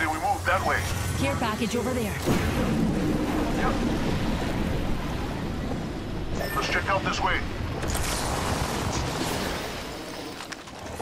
say we move that way. Care package over there. Let's check out this way.